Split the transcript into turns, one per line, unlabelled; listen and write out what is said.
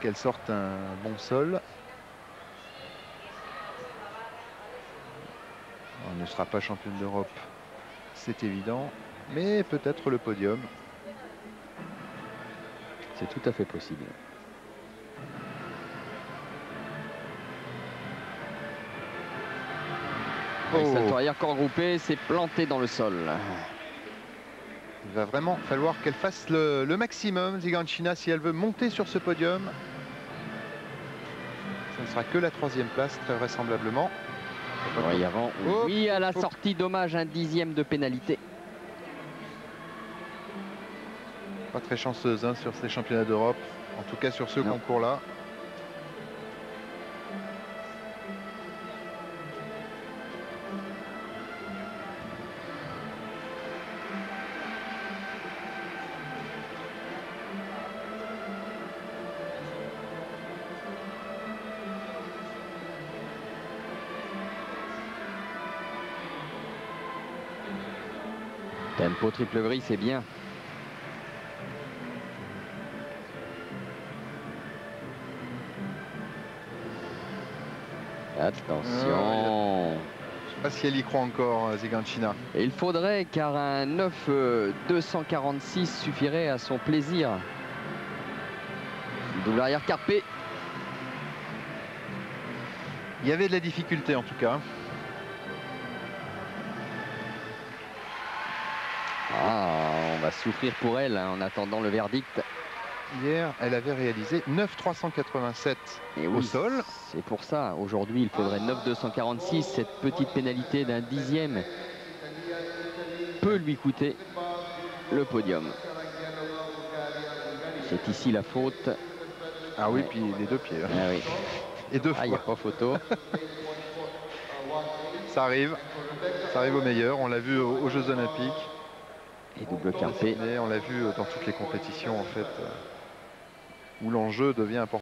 qu'elle sorte un bon sol. Elle ne sera pas championne d'Europe, c'est évident, mais peut-être le podium.
C'est tout à fait possible. Avec
Oh.
salto arrière corps groupé, c'est planté dans le sol.
Il va vraiment falloir qu'elle fasse le, le maximum, Ziganchina, si elle veut monter sur ce podium. Ça ne sera que la troisième place, très vraisemblablement.
Oui, avant.
Oh,
Oui, à la
oh.
sortie, dommage, un dixième de pénalité.
Pas très chanceuse hein, sur ces championnats d'Europe, en tout cas sur ce concours-là.
Tempo triple gris, c'est bien. Attention.
Je sais pas si elle y croit encore, euh, Ziganchina.
Il faudrait car un 9 euh, 246 suffirait à son plaisir. Double arrière carpé.
Il y avait de la difficulté en tout cas.
Ah, on va souffrir pour elle hein, en attendant le verdict.
Hier, elle avait réalisé 9,387
Et
au sol.
C'est pour ça. Aujourd'hui, il faudrait 9 246. Cette petite pénalité d'un dixième peut lui coûter le podium. C'est ici la faute.
Ah oui,
Ouais.
puis les deux pieds. hein.
Ah oui.
Et deux
Ah, il n'y a
fois.
pas photo.
Ça arrive. Ça arrive au meilleur. On l'a vu aux Jeux Olympiques.
Et double carpé.
Mais on l'a vu dans toutes les compétitions en fait. euh, Où l'enjeu devient important.